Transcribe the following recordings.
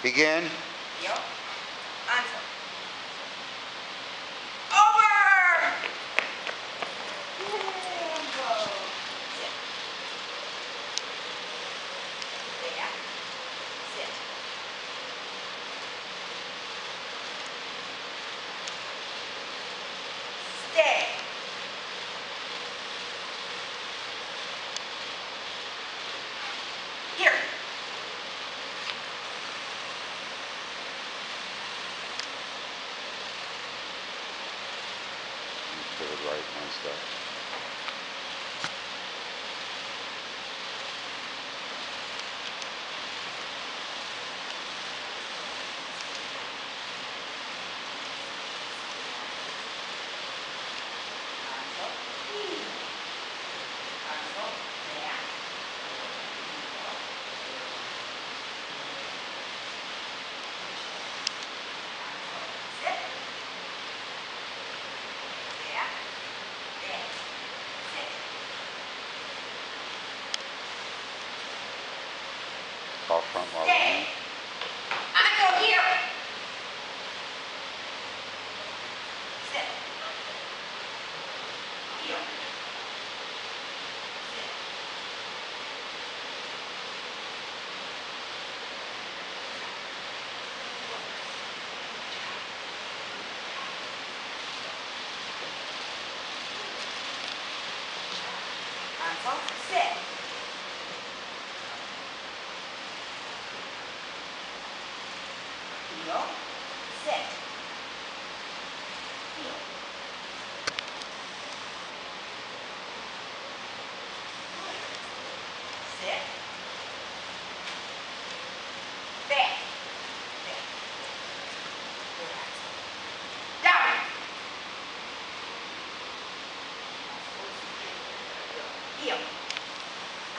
Begin. Heel. Onto. Over! And go. Sit. Back. Sit. Stay. Here. To the right one step. Call front while Stay. lean. Onto here. Sit. Heel. Sit. Sit. Heel. Sit. Heel. Sit. Back. Back. Down.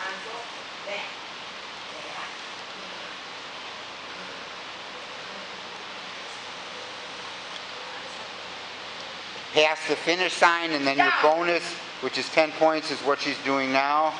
Ankle. Back. Back. Pass the finish sign and then your bonus, which is 10 points, is what she's doing now.